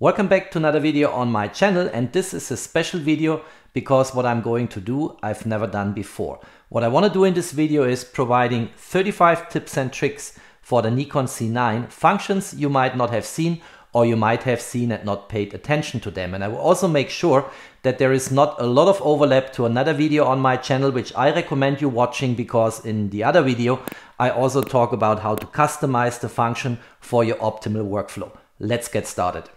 Welcome back to another video on my channel and this is a special video because what I'm going to do I've never done before. What I want to do in this video is providing 35 tips and tricks for the Nikon Z9 functions you might not have seen or you might have seen and not paid attention to them. And I will also make sure that there is not a lot of overlap to another video on my channel, which I recommend you watching because in the other video, I also talk about how to customize the function for your optimal workflow. Let's get started.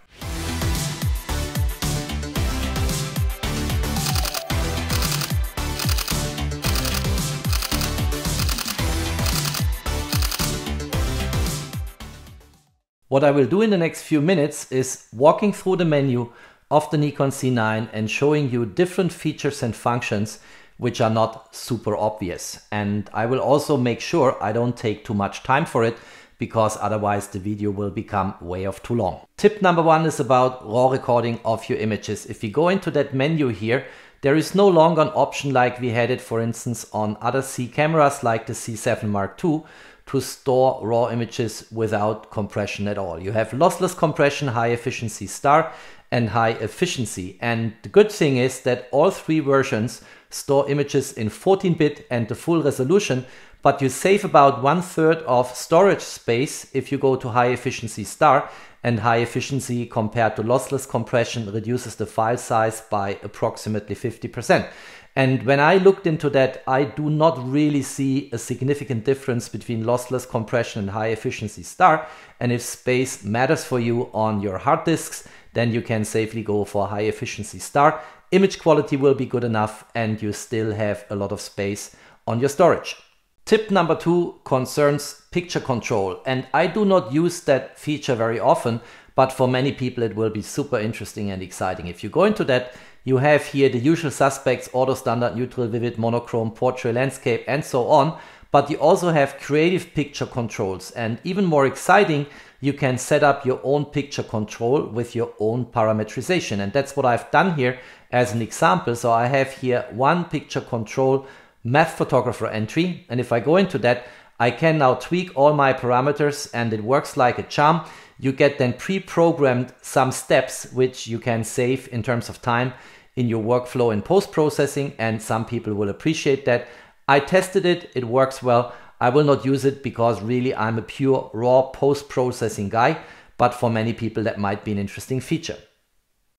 What I will do in the next few minutes is walking through the menu of the Nikon Z9 and showing you different features and functions which are not super obvious. And I will also make sure I don't take too much time for it because otherwise the video will become way of too long. Tip number one is about raw recording of your images. If you go into that menu here, there is no longer an option like we had it for instance on other Z cameras like the Z7 Mark II to store raw images without compression at all. You have lossless compression, high efficiency star and high efficiency. And the good thing is that all three versions store images in 14-bit and the full resolution, but you save about one third of storage space if you go to high efficiency star and high efficiency compared to lossless compression reduces the file size by approximately 50%. And when I looked into that, I do not really see a significant difference between lossless compression and high efficiency star. And if space matters for you on your hard disks, then you can safely go for high efficiency star. Image quality will be good enough and you still have a lot of space on your storage. Tip number two concerns picture control. And I do not use that feature very often, but for many people it will be super interesting and exciting. If you go into that, you have here the usual suspects, auto standard, neutral, vivid, monochrome, portrait, landscape, and so on. But you also have creative picture controls. And even more exciting, you can set up your own picture control with your own parametrization. And that's what I've done here as an example. So I have here one picture control math photographer entry. And if I go into that, I can now tweak all my parameters and it works like a charm you get then pre-programmed some steps which you can save in terms of time in your workflow in post-processing and some people will appreciate that. I tested it, it works well. I will not use it because really I'm a pure raw post-processing guy, but for many people that might be an interesting feature.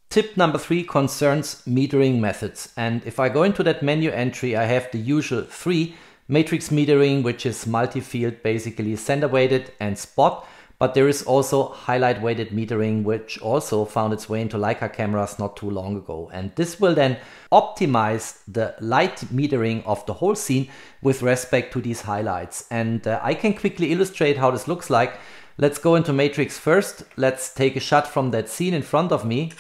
Tip number three concerns metering methods. And if I go into that menu entry, I have the usual three matrix metering, which is multi-field, basically center weighted and spot. But there is also highlight weighted metering, which also found its way into Leica cameras not too long ago. And this will then optimize the light metering of the whole scene with respect to these highlights. And uh, I can quickly illustrate how this looks like. Let's go into Matrix first. Let's take a shot from that scene in front of me.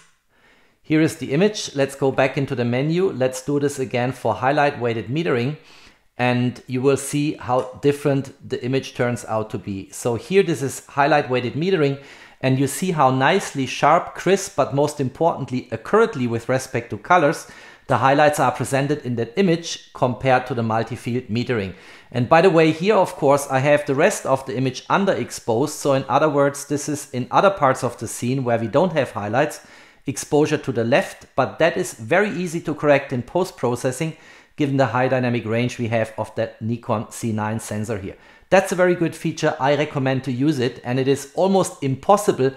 Here is the image. Let's go back into the menu. Let's do this again for highlight weighted metering and you will see how different the image turns out to be. So here this is highlight weighted metering and you see how nicely sharp, crisp, but most importantly accurately with respect to colors, the highlights are presented in that image compared to the multi-field metering. And by the way, here of course I have the rest of the image underexposed. So in other words, this is in other parts of the scene where we don't have highlights, exposure to the left, but that is very easy to correct in post-processing given the high dynamic range we have of that Nikon Z9 sensor here. That's a very good feature. I recommend to use it and it is almost impossible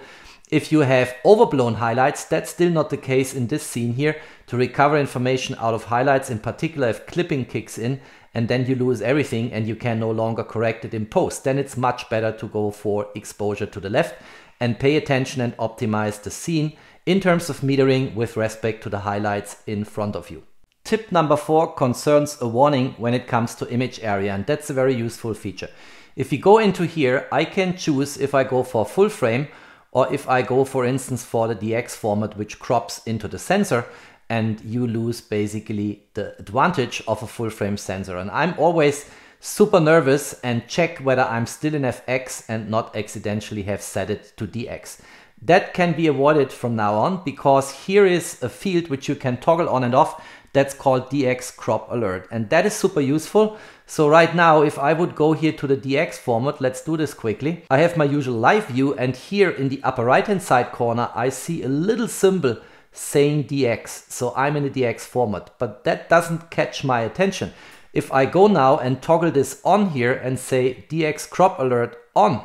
if you have overblown highlights, that's still not the case in this scene here, to recover information out of highlights, in particular if clipping kicks in and then you lose everything and you can no longer correct it in post. Then it's much better to go for exposure to the left and pay attention and optimize the scene in terms of metering with respect to the highlights in front of you. Tip number four concerns a warning when it comes to image area, and that's a very useful feature. If we go into here, I can choose if I go for full frame or if I go, for instance, for the DX format, which crops into the sensor and you lose basically the advantage of a full frame sensor. And I'm always super nervous and check whether I'm still in FX and not accidentally have set it to DX. That can be avoided from now on because here is a field which you can toggle on and off that's called DX crop alert. And that is super useful. So right now, if I would go here to the DX format, let's do this quickly. I have my usual live view and here in the upper right hand side corner, I see a little symbol saying DX. So I'm in the DX format, but that doesn't catch my attention. If I go now and toggle this on here and say DX crop alert on,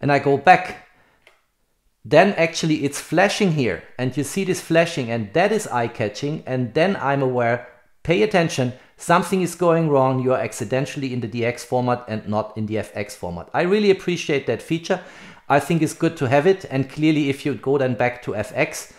and I go back then actually it's flashing here and you see this flashing and that is eye-catching and then I'm aware, pay attention, something is going wrong, you are accidentally in the DX format and not in the FX format. I really appreciate that feature. I think it's good to have it and clearly if you go then back to FX,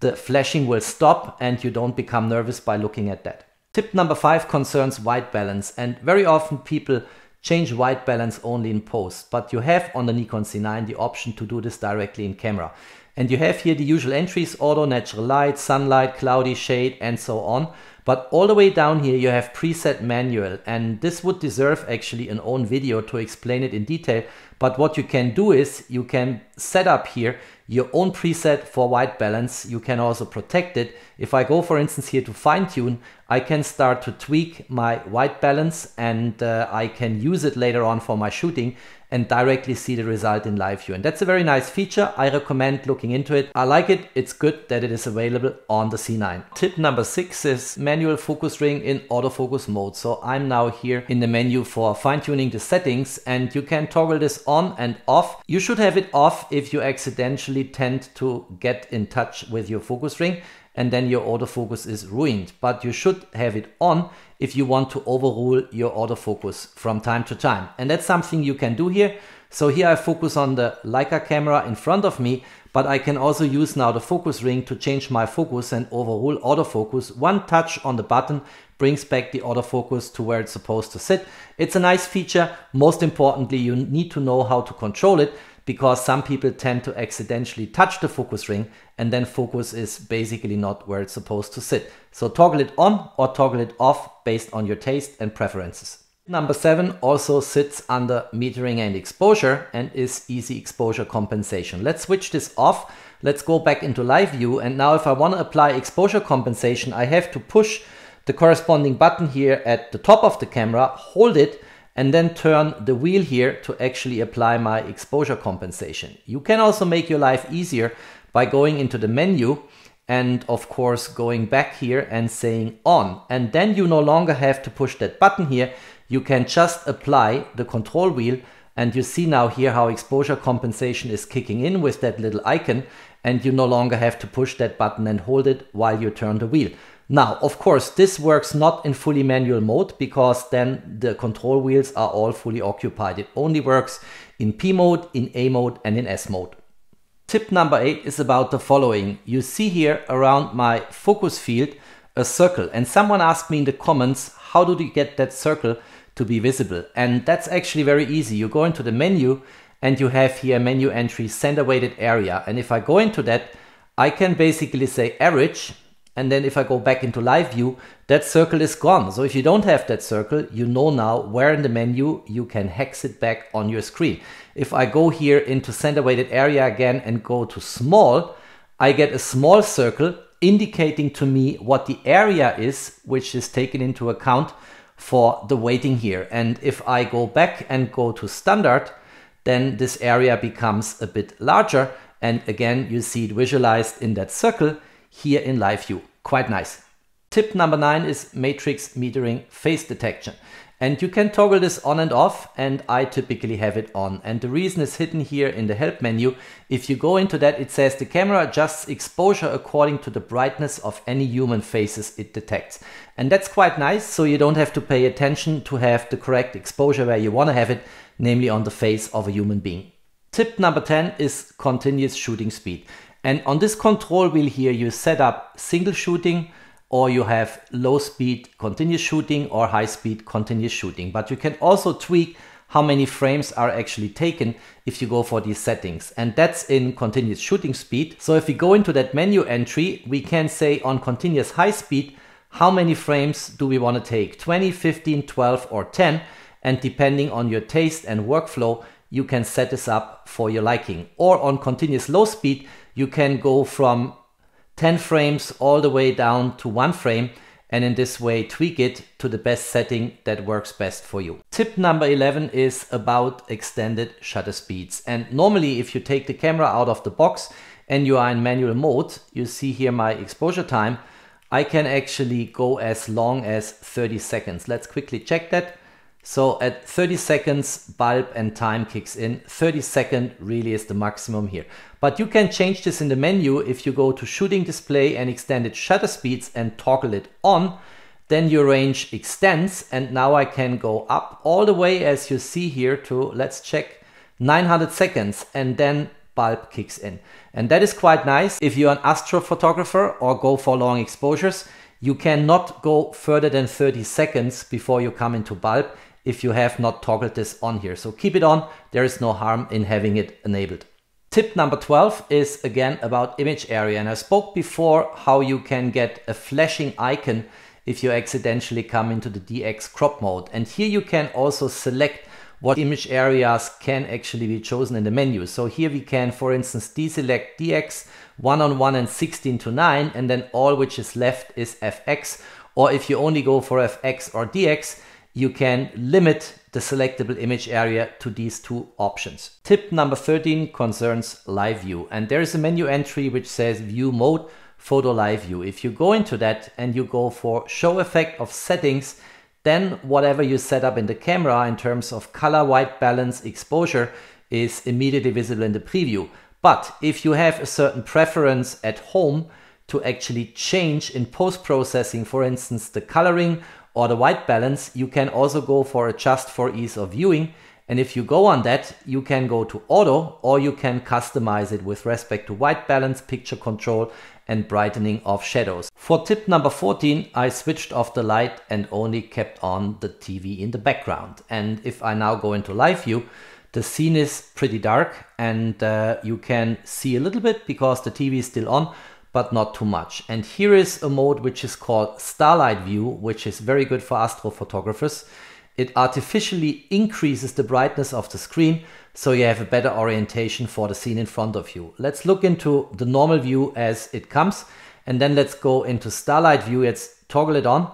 the flashing will stop and you don't become nervous by looking at that. Tip number five concerns white balance and very often people change white balance only in post, but you have on the Nikon Z9 the option to do this directly in camera. And you have here the usual entries, auto, natural light, sunlight, cloudy, shade, and so on. But all the way down here, you have preset manual, and this would deserve actually an own video to explain it in detail. But what you can do is you can set up here your own preset for white balance. You can also protect it. If I go, for instance, here to fine tune, I can start to tweak my white balance and uh, I can use it later on for my shooting and directly see the result in live view. And that's a very nice feature. I recommend looking into it. I like it. It's good that it is available on the Z9. Tip number six is manual focus ring in autofocus mode. So I'm now here in the menu for fine tuning the settings and you can toggle this on and off. You should have it off if you accidentally tend to get in touch with your focus ring and then your autofocus is ruined. But you should have it on if you want to overrule your autofocus from time to time. And that's something you can do here. So here I focus on the Leica camera in front of me, but I can also use now the focus ring to change my focus and overrule autofocus. One touch on the button brings back the autofocus to where it's supposed to sit. It's a nice feature. Most importantly, you need to know how to control it because some people tend to accidentally touch the focus ring and then focus is basically not where it's supposed to sit. So toggle it on or toggle it off based on your taste and preferences. Number seven also sits under metering and exposure and is easy exposure compensation. Let's switch this off. Let's go back into live view. And now if I want to apply exposure compensation, I have to push the corresponding button here at the top of the camera, hold it, and then turn the wheel here to actually apply my exposure compensation. You can also make your life easier by going into the menu and of course going back here and saying on. And then you no longer have to push that button here. You can just apply the control wheel and you see now here how exposure compensation is kicking in with that little icon and you no longer have to push that button and hold it while you turn the wheel now, of course, this works not in fully manual mode because then the control wheels are all fully occupied. It only works in P mode, in A mode and in S mode. Tip number eight is about the following. You see here around my focus field a circle and someone asked me in the comments, how do you get that circle to be visible? And that's actually very easy. You go into the menu and you have here a menu entry center weighted area. And if I go into that, I can basically say average and then if I go back into live view, that circle is gone. So if you don't have that circle, you know now where in the menu you can hex it back on your screen. If I go here into center weighted area again and go to small, I get a small circle indicating to me what the area is, which is taken into account for the weighting here. And if I go back and go to standard, then this area becomes a bit larger. And again, you see it visualized in that circle here in live view. Quite nice. Tip number nine is matrix metering face detection. And you can toggle this on and off and I typically have it on. And the reason is hidden here in the help menu. If you go into that, it says the camera adjusts exposure according to the brightness of any human faces it detects. And that's quite nice. So you don't have to pay attention to have the correct exposure where you want to have it, namely on the face of a human being. Tip number 10 is continuous shooting speed. And on this control wheel here, you set up single shooting or you have low speed continuous shooting or high speed continuous shooting. But you can also tweak how many frames are actually taken if you go for these settings. And that's in continuous shooting speed. So if we go into that menu entry, we can say on continuous high speed, how many frames do we want to take? 20, 15, 12 or 10. And depending on your taste and workflow, you can set this up for your liking. Or on continuous low speed, you can go from 10 frames all the way down to one frame and in this way tweak it to the best setting that works best for you. Tip number 11 is about extended shutter speeds. And normally if you take the camera out of the box and you are in manual mode, you see here my exposure time, I can actually go as long as 30 seconds. Let's quickly check that. So at 30 seconds, bulb and time kicks in. 30 second really is the maximum here. But you can change this in the menu if you go to shooting display and extended shutter speeds and toggle it on. Then your range extends and now I can go up all the way as you see here to, let's check, 900 seconds and then bulb kicks in. And that is quite nice if you're an astrophotographer or go for long exposures. You cannot go further than 30 seconds before you come into bulb if you have not toggled this on here. So keep it on, there is no harm in having it enabled. Tip number 12 is again about image area and I spoke before how you can get a flashing icon if you accidentally come into the DX crop mode and here you can also select what image areas can actually be chosen in the menu. So here we can for instance deselect DX 1 on 1 and 16 to 9 and then all which is left is FX or if you only go for FX or DX you can limit the selectable image area to these two options. Tip number 13 concerns live view and there is a menu entry which says view mode photo live view. If you go into that and you go for show effect of settings then whatever you set up in the camera in terms of color, white balance, exposure is immediately visible in the preview. But if you have a certain preference at home to actually change in post-processing, for instance, the coloring or the white balance, you can also go for adjust for ease of viewing. And if you go on that, you can go to auto or you can customize it with respect to white balance, picture control and brightening of shadows. For tip number 14, I switched off the light and only kept on the TV in the background. And if I now go into live view, the scene is pretty dark and uh, you can see a little bit because the TV is still on, but not too much. And here is a mode which is called Starlight View, which is very good for astrophotographers. It artificially increases the brightness of the screen so you have a better orientation for the scene in front of you. Let's look into the normal view as it comes and then let's go into Starlight View. Let's toggle it on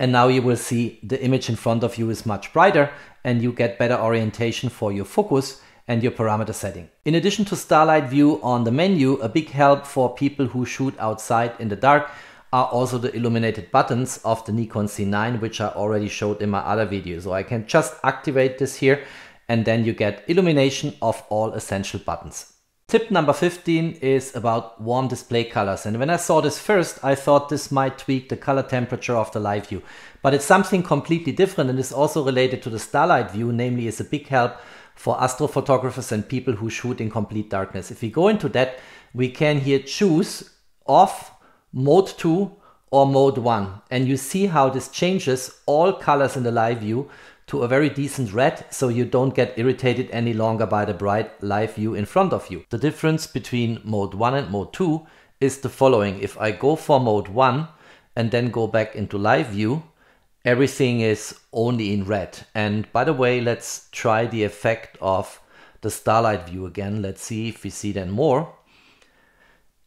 and now you will see the image in front of you is much brighter and you get better orientation for your focus and your parameter setting. In addition to Starlight View on the menu, a big help for people who shoot outside in the dark are also the illuminated buttons of the Nikon Z9, which I already showed in my other video. So I can just activate this here and then you get illumination of all essential buttons. Tip number 15 is about warm display colors. And when I saw this first, I thought this might tweak the color temperature of the live view. But it's something completely different and is also related to the starlight view, namely is a big help for astrophotographers and people who shoot in complete darkness. If we go into that, we can here choose off, mode 2 or mode 1. And you see how this changes all colors in the live view to a very decent red so you don't get irritated any longer by the bright live view in front of you. The difference between mode 1 and mode 2 is the following. If I go for mode 1 and then go back into live view, everything is only in red. And by the way, let's try the effect of the starlight view again. Let's see if we see then more.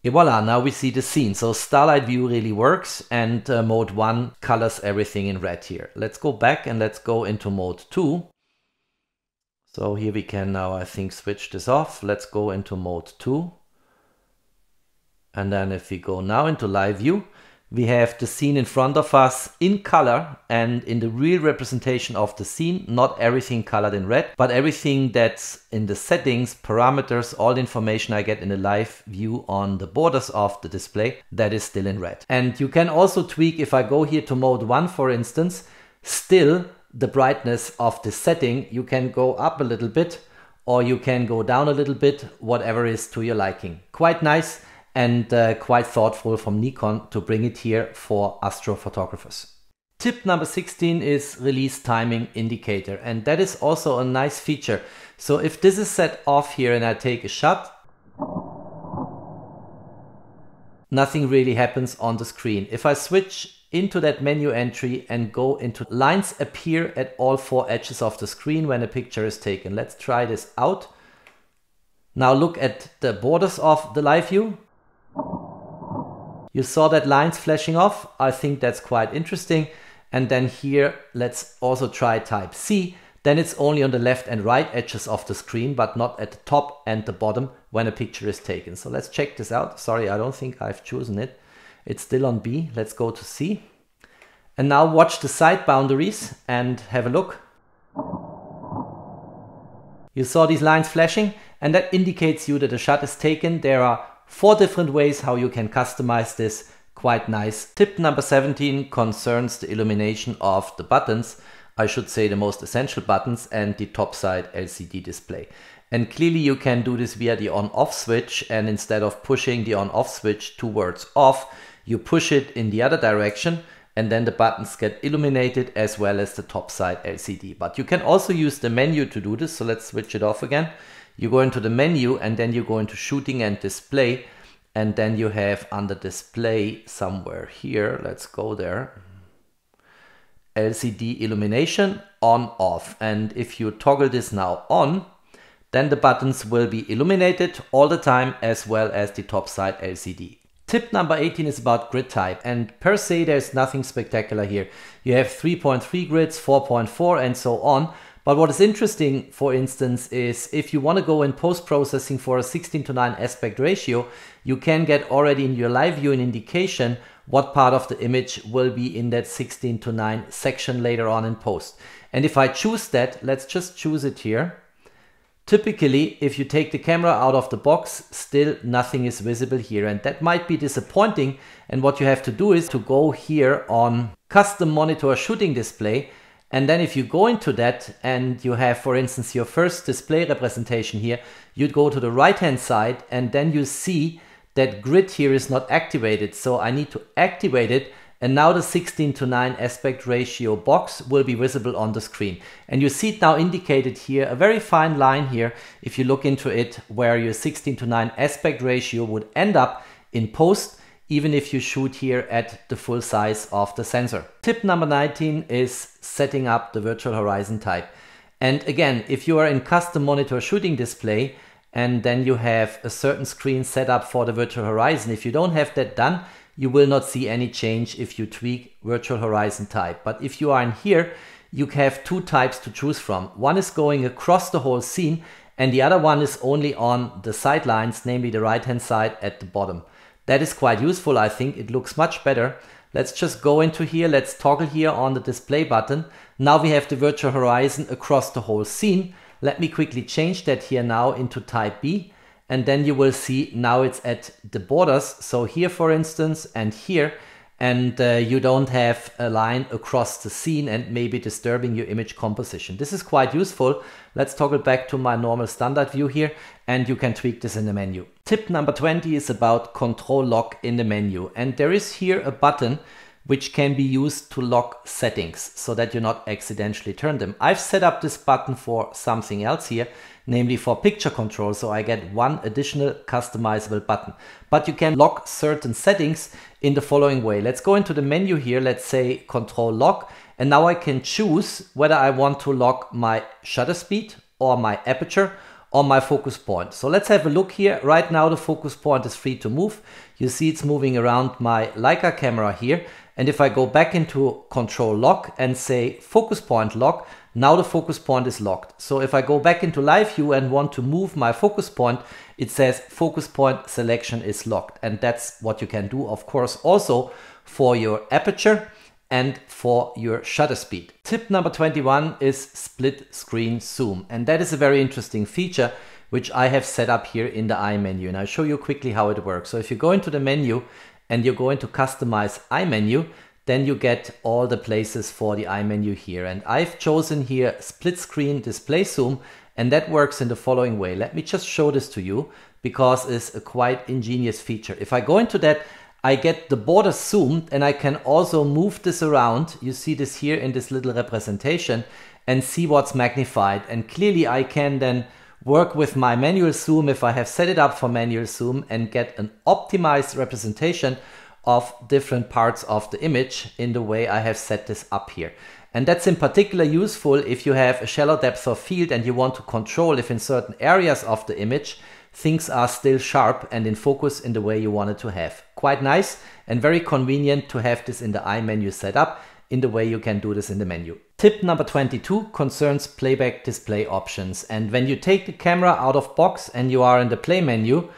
Et voila, now we see the scene. So starlight view really works and uh, mode 1 colors everything in red here. Let's go back and let's go into mode 2. So here we can now, I think, switch this off. Let's go into mode 2. And then if we go now into live view, we have the scene in front of us in color and in the real representation of the scene, not everything colored in red, but everything that's in the settings, parameters, all the information I get in the live view on the borders of the display, that is still in red. And you can also tweak, if I go here to mode 1 for instance, still the brightness of the setting, you can go up a little bit or you can go down a little bit, whatever is to your liking. Quite nice and uh, quite thoughtful from Nikon to bring it here for astrophotographers. Tip number 16 is release timing indicator and that is also a nice feature. So if this is set off here and I take a shot, nothing really happens on the screen. If I switch into that menu entry and go into lines appear at all four edges of the screen when a picture is taken. Let's try this out. Now look at the borders of the live view. You saw that lines flashing off. I think that's quite interesting. And then here, let's also try type C. Then it's only on the left and right edges of the screen, but not at the top and the bottom when a picture is taken. So let's check this out. Sorry, I don't think I've chosen it. It's still on B. Let's go to C. And now watch the side boundaries and have a look. You saw these lines flashing and that indicates you that a shot is taken. There are four different ways how you can customize this. Quite nice. Tip number 17 concerns the illumination of the buttons. I should say the most essential buttons and the top side LCD display. And clearly you can do this via the on off switch and instead of pushing the on off switch towards off, you push it in the other direction and then the buttons get illuminated as well as the top side LCD. But you can also use the menu to do this. So let's switch it off again. You go into the menu and then you go into shooting and display. And then you have under display somewhere here, let's go there, LCD illumination on off. And if you toggle this now on, then the buttons will be illuminated all the time as well as the top side LCD. Tip number 18 is about grid type and per se there's nothing spectacular here. You have 3.3 grids, 4.4 and so on. But what is interesting, for instance, is if you want to go in post-processing for a 16 to 9 aspect ratio, you can get already in your live view an indication what part of the image will be in that 16 to 9 section later on in post. And if I choose that, let's just choose it here. Typically, if you take the camera out of the box, still nothing is visible here and that might be disappointing. And what you have to do is to go here on custom monitor shooting display. And then if you go into that and you have, for instance, your first display representation here, you'd go to the right hand side and then you see that grid here is not activated. So I need to activate it and now the 16 to 9 aspect ratio box will be visible on the screen. And you see it now indicated here, a very fine line here, if you look into it, where your 16 to 9 aspect ratio would end up in post, even if you shoot here at the full size of the sensor. Tip number 19 is setting up the virtual horizon type. And again, if you are in custom monitor shooting display, and then you have a certain screen set up for the virtual horizon, if you don't have that done, you will not see any change if you tweak virtual horizon type. But if you are in here, you have two types to choose from. One is going across the whole scene and the other one is only on the sidelines, namely the right hand side at the bottom. That is quite useful, I think. It looks much better. Let's just go into here. Let's toggle here on the display button. Now we have the virtual horizon across the whole scene. Let me quickly change that here now into type B and then you will see now it's at the borders. So here, for instance, and here, and uh, you don't have a line across the scene and maybe disturbing your image composition. This is quite useful. Let's toggle back to my normal standard view here and you can tweak this in the menu. Tip number 20 is about control lock in the menu. And there is here a button which can be used to lock settings so that you not accidentally turn them. I've set up this button for something else here namely for picture control. So I get one additional customizable button. But you can lock certain settings in the following way. Let's go into the menu here. Let's say control lock. And now I can choose whether I want to lock my shutter speed or my aperture or my focus point. So let's have a look here. Right now the focus point is free to move. You see it's moving around my Leica camera here. And if I go back into control lock and say focus point lock, now the focus point is locked. So if I go back into live view and want to move my focus point, it says focus point selection is locked. And that's what you can do, of course, also for your aperture and for your shutter speed. Tip number 21 is split screen zoom. And that is a very interesting feature which I have set up here in the I menu. And I'll show you quickly how it works. So if you go into the menu and you go into customize I menu, then you get all the places for the I menu here. And I've chosen here split screen display zoom and that works in the following way. Let me just show this to you because it's a quite ingenious feature. If I go into that, I get the border zoomed and I can also move this around. You see this here in this little representation and see what's magnified. And clearly I can then work with my manual zoom if I have set it up for manual zoom and get an optimized representation of different parts of the image in the way I have set this up here. And that's in particular useful if you have a shallow depth of field and you want to control if in certain areas of the image things are still sharp and in focus in the way you want it to have. Quite nice and very convenient to have this in the I menu set up in the way you can do this in the menu. Tip number 22 concerns playback display options. And when you take the camera out of box and you are in the play menu,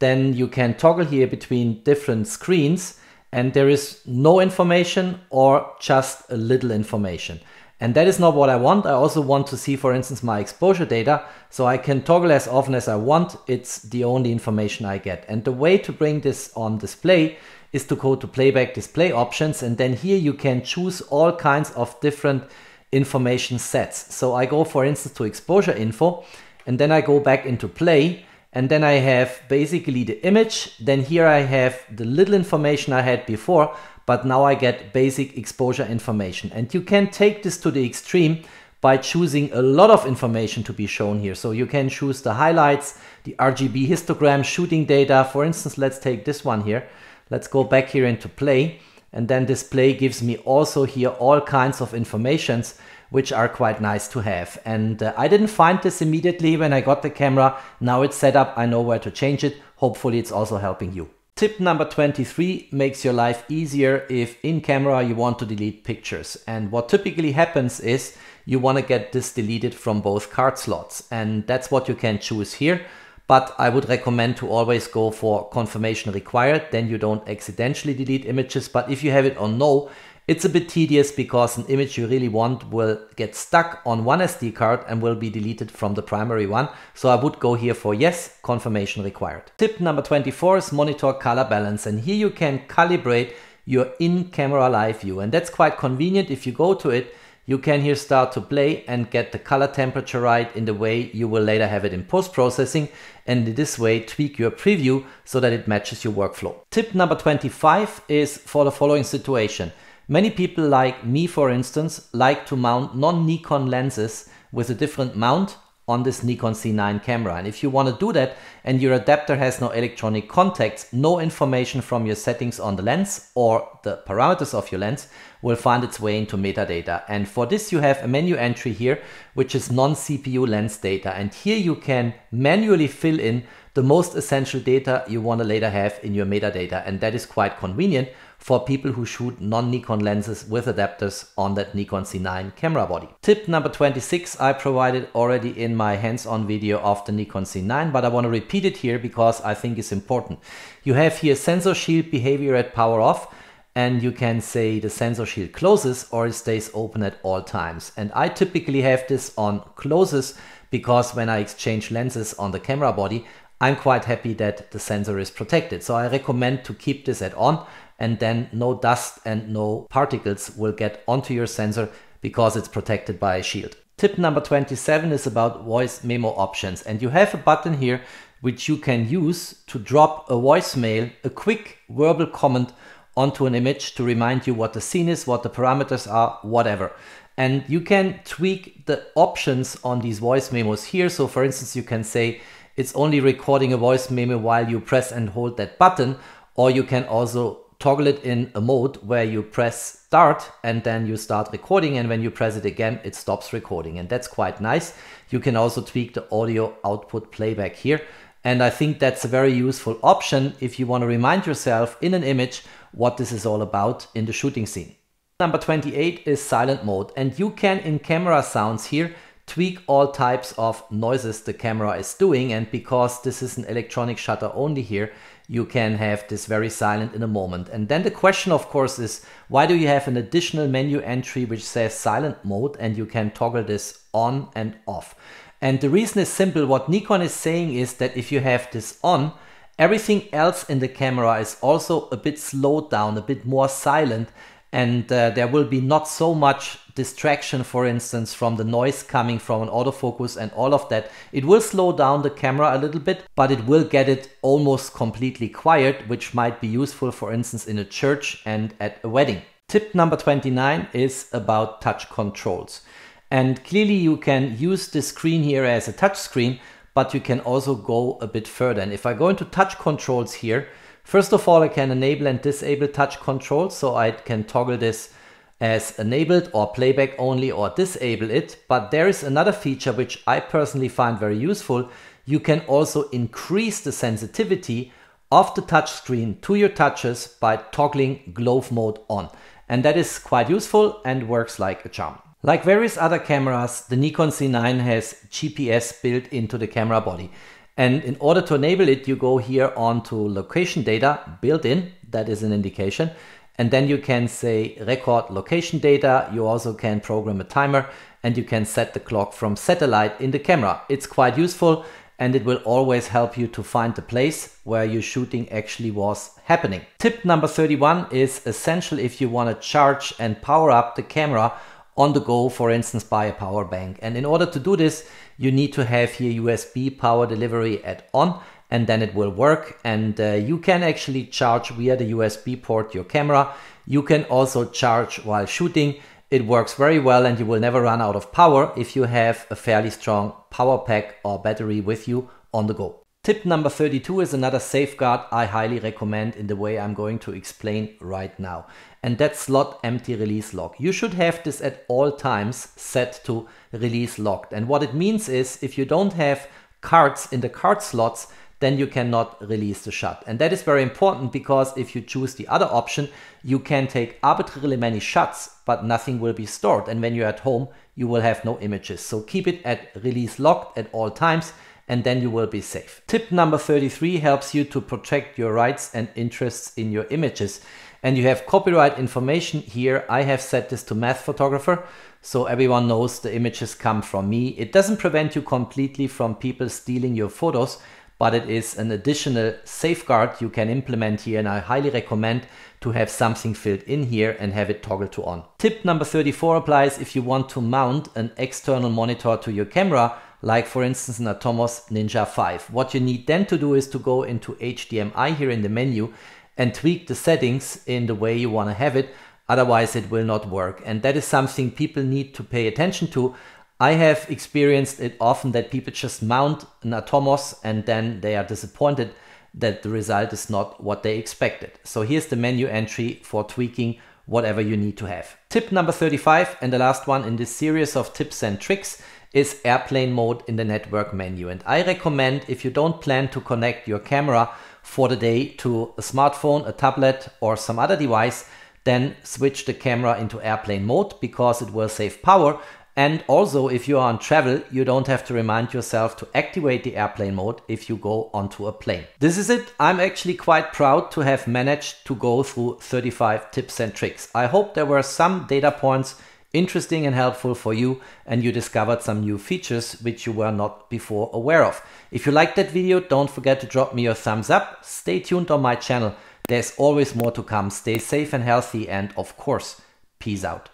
then you can toggle here between different screens and there is no information or just a little information. And that is not what I want. I also want to see, for instance, my exposure data. So I can toggle as often as I want. It's the only information I get. And the way to bring this on display is to go to playback display options. And then here you can choose all kinds of different information sets. So I go, for instance, to exposure info, and then I go back into play and then I have basically the image. Then here I have the little information I had before, but now I get basic exposure information. And you can take this to the extreme by choosing a lot of information to be shown here. So you can choose the highlights, the RGB histogram, shooting data. For instance, let's take this one here. Let's go back here into play. And then display gives me also here all kinds of informations which are quite nice to have. And uh, I didn't find this immediately when I got the camera. Now it's set up, I know where to change it. Hopefully it's also helping you. Tip number 23 makes your life easier if in camera you want to delete pictures. And what typically happens is you want to get this deleted from both card slots. And that's what you can choose here. But I would recommend to always go for confirmation required. Then you don't accidentally delete images. But if you have it on no, it's a bit tedious because an image you really want will get stuck on one SD card and will be deleted from the primary one. So I would go here for yes, confirmation required. Tip number 24 is monitor color balance. And here you can calibrate your in-camera live view. And that's quite convenient. If you go to it, you can here start to play and get the color temperature right in the way you will later have it in post-processing and in this way tweak your preview so that it matches your workflow. Tip number 25 is for the following situation. Many people like me, for instance, like to mount non-Nikon lenses with a different mount on this Nikon Z9 camera. And if you want to do that and your adapter has no electronic contacts, no information from your settings on the lens or the parameters of your lens will find its way into metadata. And for this you have a menu entry here, which is non-CPU lens data. And here you can manually fill in the most essential data you want to later have in your metadata. And that is quite convenient for people who shoot non-Nikon lenses with adapters on that Nikon Z9 camera body. Tip number 26 I provided already in my hands-on video of the Nikon Z9, but I want to repeat it here because I think it's important. You have here sensor shield behavior at power off, and you can say the sensor shield closes or it stays open at all times. And I typically have this on closes because when I exchange lenses on the camera body, I'm quite happy that the sensor is protected. So I recommend to keep this at on and then no dust and no particles will get onto your sensor because it's protected by a shield. Tip number 27 is about voice memo options and you have a button here which you can use to drop a voicemail, a quick verbal comment onto an image to remind you what the scene is, what the parameters are, whatever. And you can tweak the options on these voice memos here. So for instance, you can say it's only recording a voice memo while you press and hold that button, or you can also toggle it in a mode where you press start and then you start recording and when you press it again it stops recording and that's quite nice. You can also tweak the audio output playback here and I think that's a very useful option if you want to remind yourself in an image what this is all about in the shooting scene. Number 28 is silent mode and you can in camera sounds here tweak all types of noises the camera is doing and because this is an electronic shutter only here you can have this very silent in a moment. And then the question, of course, is why do you have an additional menu entry which says silent mode and you can toggle this on and off? And the reason is simple. What Nikon is saying is that if you have this on, everything else in the camera is also a bit slowed down, a bit more silent, and uh, there will be not so much distraction, for instance, from the noise coming from an autofocus and all of that. It will slow down the camera a little bit, but it will get it almost completely quiet, which might be useful, for instance, in a church and at a wedding. Tip number 29 is about touch controls. And clearly you can use the screen here as a touch screen, but you can also go a bit further. And if I go into touch controls here, First of all, I can enable and disable touch control, so I can toggle this as enabled or playback only or disable it. But there is another feature which I personally find very useful. You can also increase the sensitivity of the touchscreen to your touches by toggling glove mode on. And that is quite useful and works like a charm. Like various other cameras, the Nikon Z9 has GPS built into the camera body. And in order to enable it, you go here onto location data built in, that is an indication. And then you can say record location data. You also can program a timer and you can set the clock from satellite in the camera. It's quite useful and it will always help you to find the place where your shooting actually was happening. Tip number 31 is essential if you want to charge and power up the camera on the go, for instance, by a power bank. And in order to do this, you need to have here USB power delivery at on and then it will work. And uh, you can actually charge via the USB port your camera. You can also charge while shooting. It works very well and you will never run out of power if you have a fairly strong power pack or battery with you on the go. Tip number 32 is another safeguard I highly recommend in the way I'm going to explain right now. And that slot empty release lock. You should have this at all times set to release locked. And what it means is if you don't have cards in the card slots, then you cannot release the shot. And that is very important because if you choose the other option, you can take arbitrarily many shots, but nothing will be stored. And when you're at home, you will have no images. So keep it at release locked at all times and then you will be safe. Tip number 33 helps you to protect your rights and interests in your images. And you have copyright information here. I have set this to math photographer, so everyone knows the images come from me. It doesn't prevent you completely from people stealing your photos, but it is an additional safeguard you can implement here and I highly recommend to have something filled in here and have it toggled to on. Tip number 34 applies if you want to mount an external monitor to your camera like for instance an Atomos Ninja 5. What you need then to do is to go into HDMI here in the menu and tweak the settings in the way you want to have it. Otherwise it will not work. And that is something people need to pay attention to. I have experienced it often that people just mount an Atomos and then they are disappointed that the result is not what they expected. So here's the menu entry for tweaking whatever you need to have. Tip number 35 and the last one in this series of tips and tricks is airplane mode in the network menu. And I recommend if you don't plan to connect your camera for the day to a smartphone, a tablet or some other device, then switch the camera into airplane mode because it will save power. And also if you are on travel, you don't have to remind yourself to activate the airplane mode if you go onto a plane. This is it. I'm actually quite proud to have managed to go through 35 tips and tricks. I hope there were some data points interesting and helpful for you and you discovered some new features which you were not before aware of. If you liked that video, don't forget to drop me your thumbs up. Stay tuned on my channel. There's always more to come. Stay safe and healthy and of course, peace out.